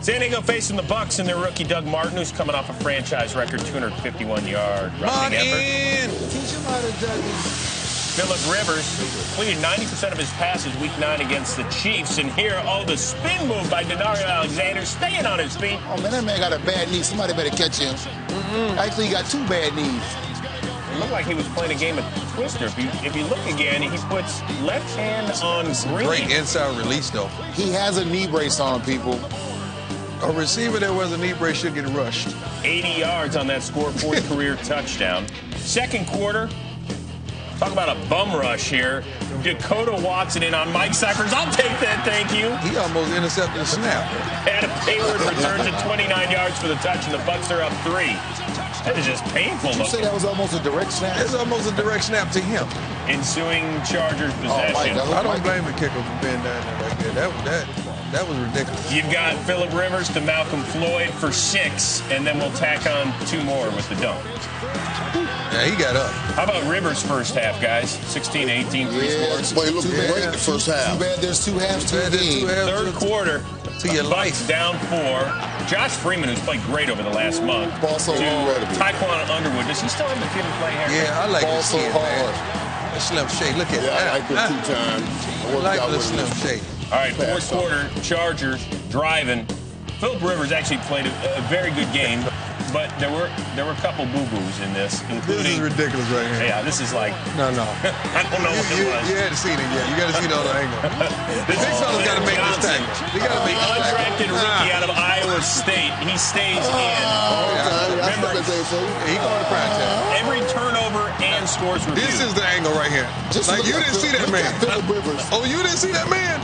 San Diego facing the Bucks and their rookie Doug Martin, who's coming off a franchise record 251 yard rushing effort. Teach him how to Dougie. Philip Rivers completed 90% of his passes week nine against the Chiefs. And here, oh, the spin move by Danario Alexander, staying on his feet. Oh, man, that man got a bad knee. Somebody better catch him. Mm-hmm. Actually, he got two bad knees. It looked like he was playing a game of Twister. If you, if you look again, he puts left hand on green. Great inside release, though. He has a knee brace on, people. A receiver that was a knee brace should get rushed. 80 yards on that score, fourth career touchdown. Second quarter, talk about a bum rush here. Dekoda Watson in on Mike Scifres. I'll take that, thank you. He almost intercepted a snap. Adam Hayward returns at 29 yards for the touch, and the Bucks are up three. That is just painful Did you say that was almost a direct snap? It's almost a direct snap to him. Ensuing Chargers Oh, Mike, possession. I don't blame the kicker for being down there like that. That that that was ridiculous. You've got Philip Rivers to Malcolm Floyd for six, and then we'll tack on two more with the dunk. Yeah, he got up. How about Rivers' first half, guys? 16 18, three Yeah, scores. Boy, he looked Too bad. great in the first half. Too bad there's two halves to Bad the that game. Third quarter, to your Bucks life. down four. Josh Freeman, who's played great over the last month. Ball so to hard. Tiquan Underwood. Does he still have the kid and play haircut? Yeah, I like Ball this so kid, hard. man. That Slim Shady. Look at Yeah, I that. like him Ah, two times. I I worked like out the with Slim him. Shady. All right, fourth Pass quarter, Chargers driving. Philip Rivers actually played a, a very good game, but there were there were a couple boo boos in this, This is ridiculous right here. yeah, this is like No, no. I don't know You, what you, it was. you hadn't seen it yet. You got to see the other angle. This Big is fella's got to make this Johnson. tackle. He got to make this Undrafted tackle. rookie ah. out of Iowa State. He stays ah. in. I Remember- remember that. He going to prime time. Every turnover and scores review. This is the angle right here. Just like you didn't see that man. Philip Rivers. Oh, you didn't see that man?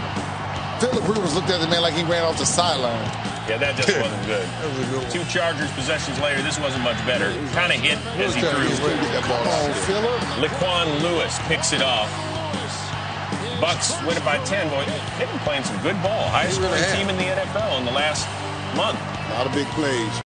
Philip Rivers looked at the man like he ran off the sideline. yeah, that just wasn't good. That was a good one. Two Chargers possessions later, this wasn't much better. Kind of hit as he threw. Couldn't get that Oh, out. Philip. Laquan Lewis picks it off. Bucks win it by 10. Boy, they've been playing some good ball. Highest They really scoring team in the NFL in the last month. A lot of big plays.